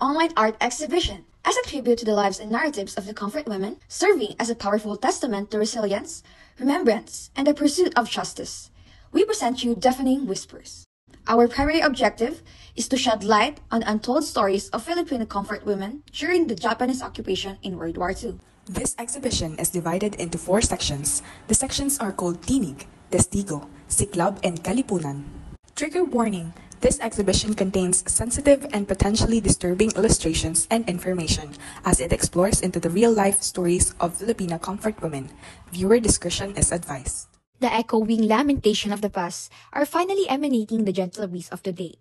online art exhibition. As a tribute to the lives and narratives of the comfort women, serving as a powerful testament to resilience, remembrance, and the pursuit of justice, we present you Deafening Whispers. Our primary objective is to shed light on untold stories of Filipino comfort women during the Japanese occupation in World War II. This exhibition is divided into four sections. The sections are called Tinig, Testigo, Siklab, and Kalipunan. Trigger warning. This exhibition contains sensitive and potentially disturbing illustrations and information as it explores into the real-life stories of Filipina comfort women. Viewer discretion is advised. The echoing lamentation of the past are finally emanating the gentle breeze of the day.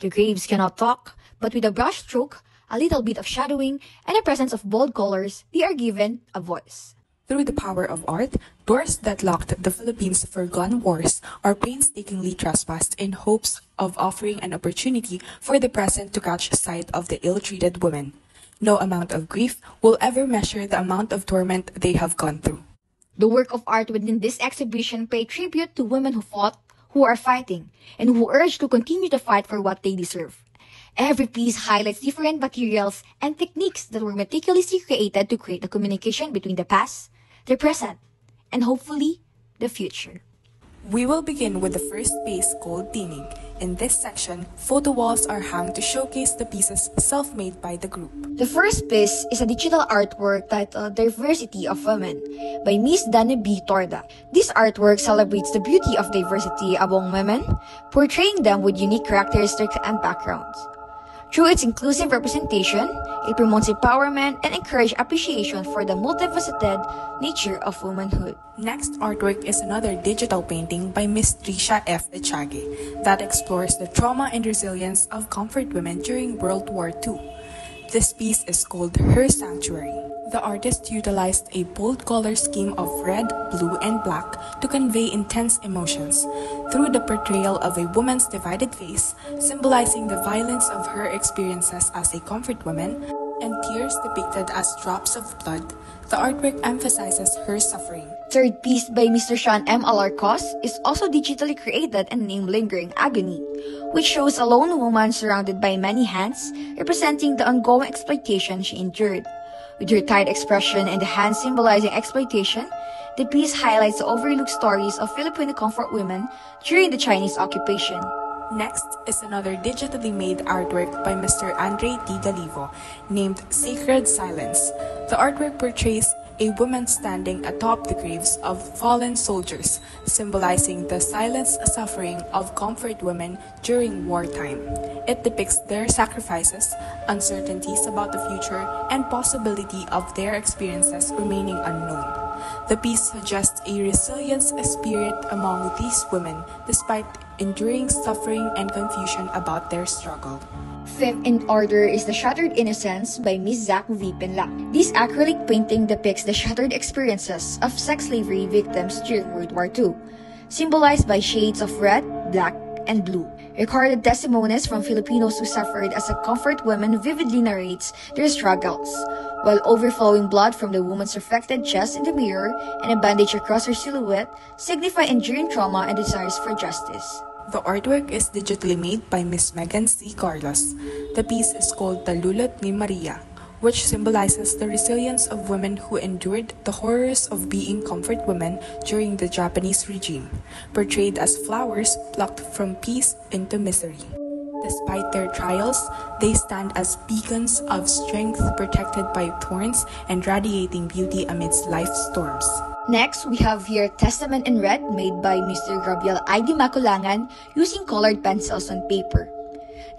The graves cannot talk, but with a brush stroke, a little bit of shadowing, and a presence of bold colors, they are given a voice. Through the power of art, doors that locked the Philippines for gun wars are painstakingly trespassed in hopes of offering an opportunity for the present to catch sight of the ill-treated women. No amount of grief will ever measure the amount of torment they have gone through. The work of art within this exhibition pay tribute to women who fought, who are fighting, and who urge to continue to fight for what they deserve. Every piece highlights different materials and techniques that were meticulously created to create a communication between the past, the present, and hopefully, the future. We will begin with the first piece called Tinig. In this section, photo walls are hung to showcase the pieces self-made by the group. The first piece is a digital artwork titled Diversity of Women by Miss Dana B. Torda. This artwork celebrates the beauty of diversity among women, portraying them with unique characteristics and backgrounds. Through its inclusive representation, it promotes empowerment and encourages appreciation for the multifaceted nature of womanhood. Next artwork is another digital painting by Miss Trisha F. Echage that explores the trauma and resilience of comfort women during World War II. This piece is called Her Sanctuary. The artist utilized a bold color scheme of red, blue, and black to convey intense emotions through the portrayal of a woman's divided face, symbolizing the violence of her experiences as a comfort woman, and tears depicted as drops of blood. The artwork emphasizes her suffering. Third piece by Mr. Sean M. Alarcos is also digitally created and named Lingering Agony, which shows a lone woman surrounded by many hands, representing the ongoing exploitation she endured. With her tight expression and the hand symbolizing exploitation, the piece highlights the overlooked stories of Filipino comfort women during the Chinese occupation. Next is another digitally made artwork by Mr. Andre T. Galivo named Sacred Silence. The artwork portrays a woman standing atop the graves of fallen soldiers, symbolizing the silenced suffering of comfort women during wartime. It depicts their sacrifices, uncertainties about the future, and possibility of their experiences remaining unknown. The piece suggests a resilience spirit among these women despite enduring suffering and confusion about their struggle. Fifth in order is The Shattered Innocence by Ms. Zach V. This acrylic painting depicts the shattered experiences of sex slavery victims during World War II, symbolized by shades of red, black, and blue. Recorded testimonies from Filipinos who suffered as a comfort women vividly narrates their struggles, while overflowing blood from the woman's reflected chest in the mirror and a bandage across her silhouette signify enduring trauma and desires for justice. The artwork is digitally made by Miss Megan C. Carlos. The piece is called Talulot ni Maria, which symbolizes the resilience of women who endured the horrors of being comfort women during the Japanese regime, portrayed as flowers plucked from peace into misery. Despite their trials, they stand as beacons of strength protected by thorns and radiating beauty amidst life's storms. Next, we have here Testament in Red made by Mr. Gabriel I. Dimaculangan using colored pencils on paper.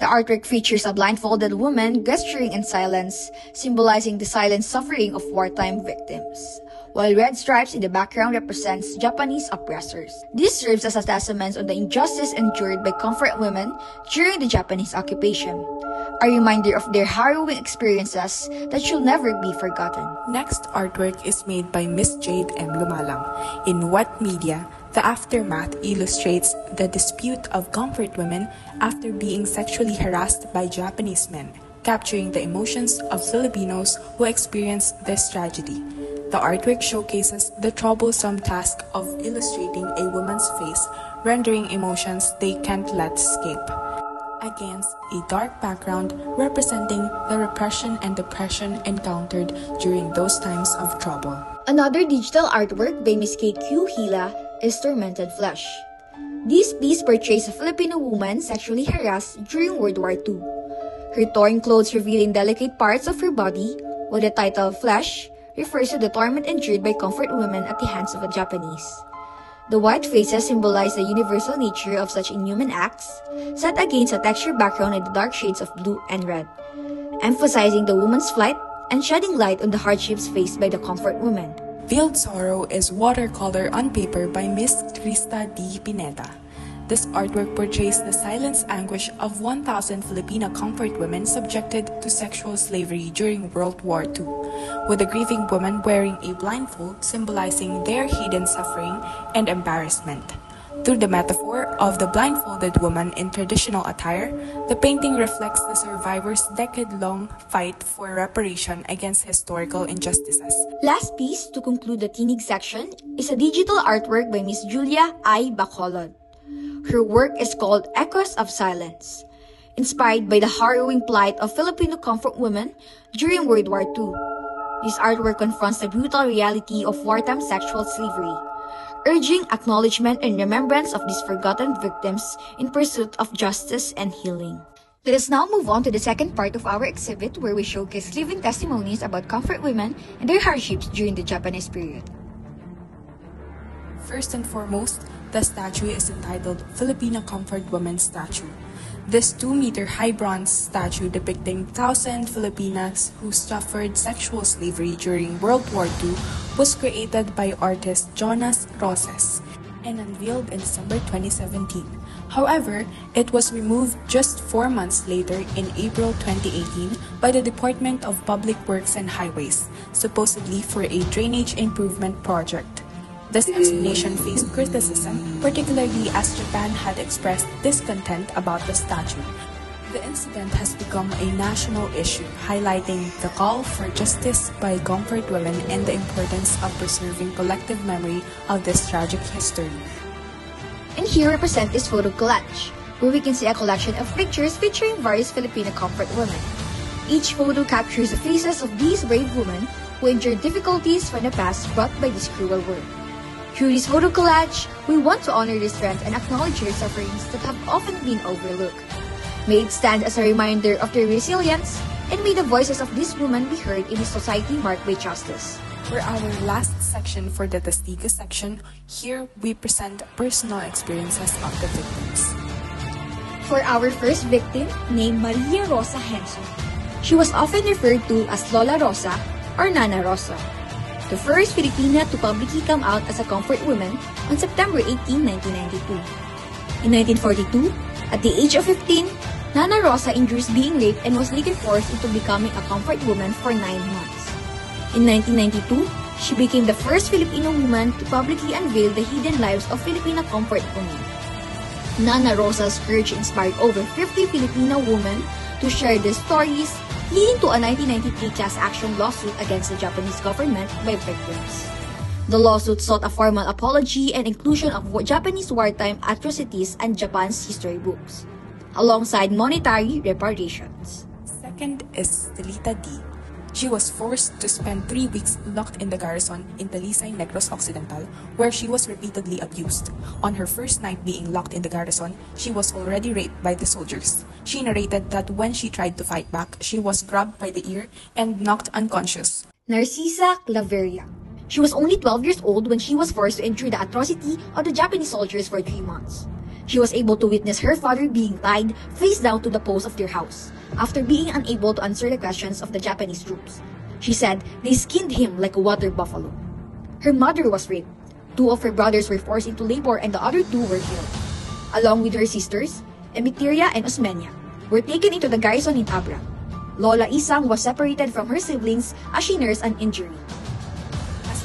The artwork features a blindfolded woman gesturing in silence, symbolizing the silent suffering of wartime victims, while red stripes in the background represents Japanese oppressors. This serves as a testament on the injustice endured by comfort women during the Japanese occupation, a reminder of their harrowing experiences that should never be forgotten. Next artwork is made by Miss Jade M. Lumalang. In What Media, the aftermath illustrates the dispute of comfort women after being sexually harassed by Japanese men, capturing the emotions of Filipinos who experienced this tragedy. The artwork showcases the troublesome task of illustrating a woman's face, rendering emotions they can't let escape. Against a dark background representing the repression and depression encountered during those times of trouble. Another digital artwork by Miss Kate Q. Hila is Tormented Flesh. This piece portrays a Filipino woman sexually harassed during World War II. Her torn clothes revealing delicate parts of her body, while the title Flesh refers to the torment endured by comfort women at the hands of the Japanese. The white faces symbolize the universal nature of such inhuman acts, set against a textured background in the dark shades of blue and red, emphasizing the woman's flight and shedding light on the hardships faced by the comfort woman. Veiled Sorrow is watercolor on paper by Miss Krista D. Pineda. This artwork portrays the silent anguish of 1,000 Filipino comfort women subjected to sexual slavery during World War II, with a grieving woman wearing a blindfold symbolizing their hidden suffering and embarrassment. Through the metaphor of the blindfolded woman in traditional attire, the painting reflects the survivors' decade-long fight for reparation against historical injustices. Last piece to conclude the Tinig section is a digital artwork by Miss Julia I. Bacolod. Her work is called Echoes of Silence, inspired by the harrowing plight of Filipino comfort women during World War II. This artwork confronts the brutal reality of wartime sexual slavery, urging acknowledgement and remembrance of these forgotten victims in pursuit of justice and healing. Let us now move on to the second part of our exhibit where we showcase living testimonies about comfort women and their hardships during the Japanese period. First and foremost, the statue is entitled Filipino Comfort Woman Statue. This 2-meter high bronze statue depicting 1,000 Filipinas who suffered sexual slavery during World War II was created by artist Jonas Roces and unveiled in December 2017. However, it was removed just four months later in April 2018 by the Department of Public Works and Highways, supposedly for a drainage improvement project. This explanation faced criticism, particularly as Japan had expressed discontent about the statue. The incident has become a national issue, highlighting the call for justice by comfort women and the importance of preserving collective memory of this tragic history. And here we present this photo collage, where we can see a collection of pictures featuring various Filipino comfort women. Each photo captures the faces of these brave women who endured difficulties from the past brought by this cruel war. Through this photo collage, we want to honor their strength and acknowledge their sufferings that have often been overlooked. May it stand as a reminder of their resilience, and may the voices of these women be heard in a society marked by justice. For our last section for the Testigo section, here we present personal experiences of the victims. For our first victim, named Maria Rosa Henson, she was often referred to as Lola Rosa or Nana Rosa the first Filipina to publicly come out as a comfort woman on September 18, 1992. In 1942, at the age of 15, Nana Rosa induced being raped and was later forced into becoming a comfort woman for nine months. In 1992, she became the first Filipino woman to publicly unveil the hidden lives of Filipina comfort women. Nana Rosa's courage inspired over 50 Filipino women to share their stories, leading to a 1993 class action lawsuit against the Japanese government by victims. The lawsuit sought a formal apology and inclusion of Japanese wartime atrocities and Japan's history books, alongside monetary reparations. Second is Delita D. She was forced to spend three weeks locked in the garrison in Talisay Negros Occidental, where she was repeatedly abused. On her first night being locked in the garrison, she was already raped by the soldiers. She narrated that when she tried to fight back, she was grabbed by the ear and knocked unconscious. Narcisa Claveria. She was only 12 years old when she was forced to endure the atrocity of the Japanese soldiers for three months. She was able to witness her father being tied face down to the post of their house after being unable to answer the questions of the Japanese troops. She said they skinned him like a water buffalo. Her mother was raped. Two of her brothers were forced into labor and the other two were killed. Along with her sisters, Emiteria and Osmeña, were taken into the garrison in Abra. Lola Isang was separated from her siblings as she nursed an injury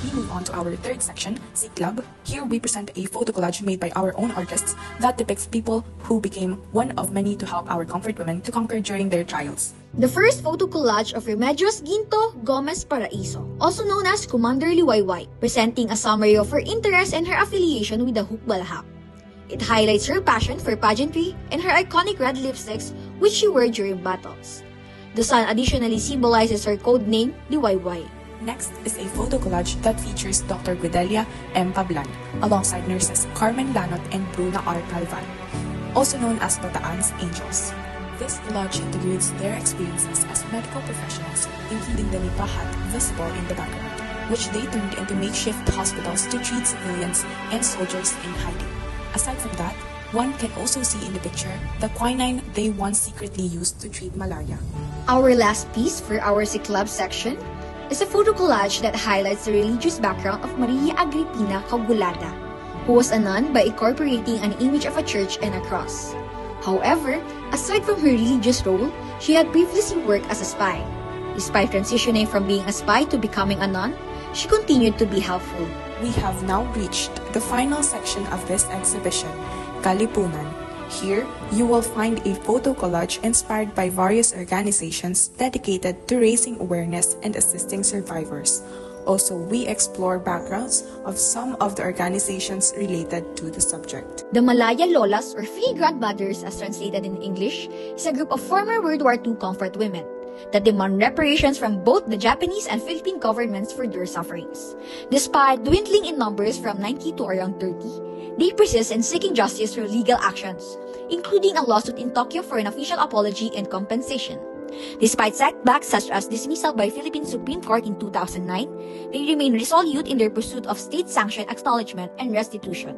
we move on to our third section, Siklab, here we present a photo collage made by our own artists that depicts people who became one of many to help our comfort women to conquer during their trials. The first photo collage of Remedios Ginto Gomez Paraiso, also known as Commander Liwayway, presenting a summary of her interests and her affiliation with the Hukbalahap. It highlights her passion for pageantry and her iconic red lipsticks which she wore during battles. The sun additionally symbolizes her code name, Liwayway. Next is a photo collage that features Dr. Gudelia M. Pablan alongside nurses Carmen Lanot and Bruna R. Calvan, also known as Bataan's Angels. This collage integrates their experiences as medical professionals, including the hut visible in the background, which they turned into makeshift hospitals to treat civilians and soldiers in hiding. Aside from that, one can also see in the picture the quinine they once secretly used to treat malaria. Our last piece for our Siklab section is a photo collage that highlights the religious background of Maria Agripina Cagulada, who was a nun by incorporating an image of a church and a cross. However, aside from her religious role, she had previously worked as a spy. Despite transitioning from being a spy to becoming a nun, she continued to be helpful. We have now reached the final section of this exhibition, Kalipunan. Here, you will find a photo collage inspired by various organizations dedicated to raising awareness and assisting survivors. Also, we explore backgrounds of some of the organizations related to the subject. The Malaya Lolas, or Free Grandmothers as translated in English, is a group of former World War II comfort women that demand reparations from both the Japanese and Philippine governments for their sufferings. Despite dwindling in numbers from 90 to around 30, they persist in seeking justice through legal actions, including a lawsuit in Tokyo for an official apology and compensation. Despite setbacks such as dismissal by Philippine Supreme Court in 2009, they remain resolute in their pursuit of state-sanctioned acknowledgement and restitution.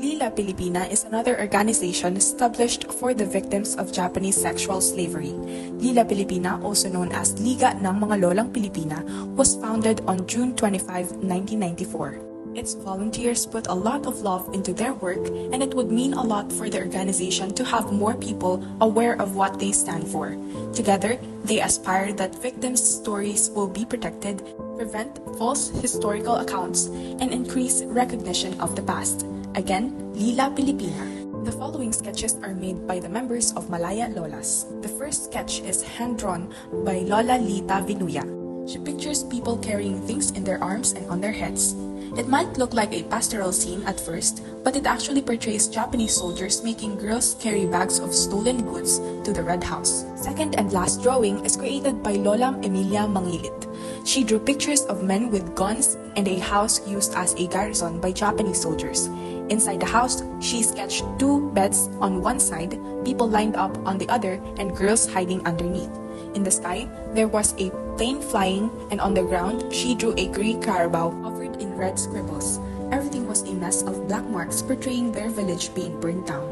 Lila Pilipina is another organization established for the victims of Japanese sexual slavery. Lila Pilipina, also known as Liga ng Mga Lolang Pilipina, was founded on June 25, 1994. Its volunteers put a lot of love into their work, and it would mean a lot for the organization to have more people aware of what they stand for. Together, they aspire that victims' stories will be protected, prevent false historical accounts, and increase recognition of the past. Again, Lila Pilipina. The following sketches are made by the members of Malaya Lolas. The first sketch is hand-drawn by Lola Lita Vinuya. She pictures people carrying things in their arms and on their heads. It might look like a pastoral scene at first, but it actually portrays Japanese soldiers making girls carry bags of stolen goods to the Red House. Second and last drawing is created by Lola Emilia Mangilit. She drew pictures of men with guns and a house used as a garrison by Japanese soldiers. Inside the house, she sketched two beds on one side, people lined up on the other, and girls hiding underneath. In the sky, there was a plane flying, and on the ground, she drew a grey carabao covered in red scribbles. Everything was a mess of black marks portraying their village being burned down.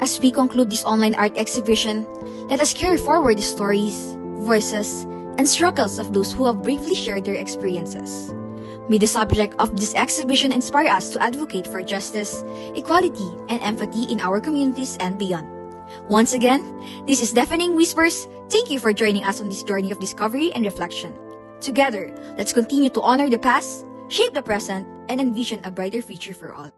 As we conclude this online art exhibition, let us carry forward the stories, voices, and struggles of those who have bravely shared their experiences. May the subject of this exhibition inspire us to advocate for justice, equality, and empathy in our communities and beyond. Once again, this is Deafening Whispers. Thank you for joining us on this journey of discovery and reflection. Together, let's continue to honor the past, shape the present, and envision a brighter future for all.